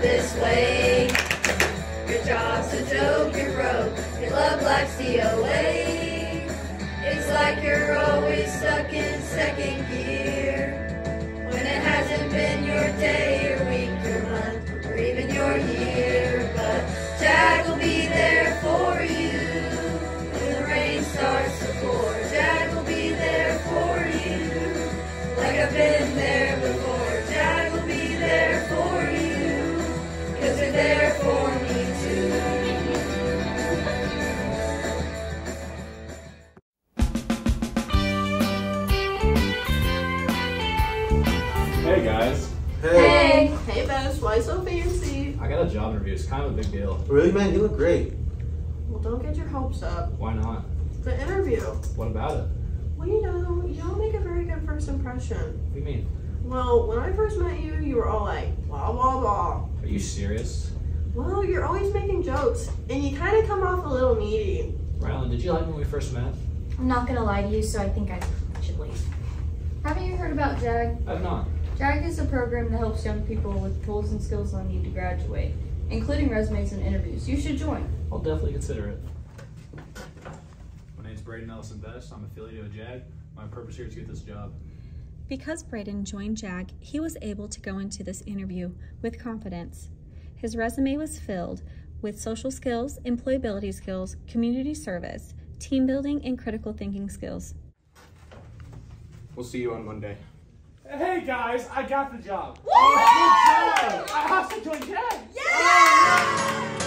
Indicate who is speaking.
Speaker 1: this way. Your job's a joke, you're broke, your love life's DOA. It's like you're always stuck in second gear.
Speaker 2: Hey guys,
Speaker 3: Hey.
Speaker 4: Hey, hey Bess, why so fancy?
Speaker 2: I got a job interview. It's kind of a big deal.
Speaker 3: Really, man? You look great.
Speaker 4: Well, don't get your hopes up.
Speaker 2: Why not?
Speaker 4: The interview.
Speaker 2: What about it?
Speaker 4: Well, you know, you don't make a very good first impression.
Speaker 2: What do you mean?
Speaker 4: Well, when I first met you, you were all like, blah, blah, blah.
Speaker 2: Are you serious?
Speaker 4: Well, you're always making jokes, and you kind of come off a little needy.
Speaker 2: Rylan, did you like me when we first met?
Speaker 5: I'm not gonna lie to you, so I think I should leave. Haven't you heard about JAG?
Speaker 2: I've not.
Speaker 5: JAG is a program that helps young people with tools and skills they'll need to graduate, including resumes and interviews. You should join.
Speaker 2: I'll definitely consider it. My name's Braden Ellison Best. I'm affiliated with JAG. My purpose here is to get this job.
Speaker 6: Because Braden joined JAG, he was able to go into this interview with confidence. His resume was filled with social skills, employability skills, community service, team building, and critical thinking skills.
Speaker 7: We'll see you on Monday.
Speaker 8: Hey guys, I got the job. Woo! Oh, good job. I have to join Ken. Yeah! Oh,